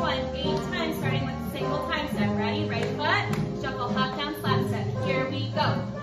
one, eight times, starting with a single time step. Ready? Right foot, shuffle, hop down, slap step. Here we go.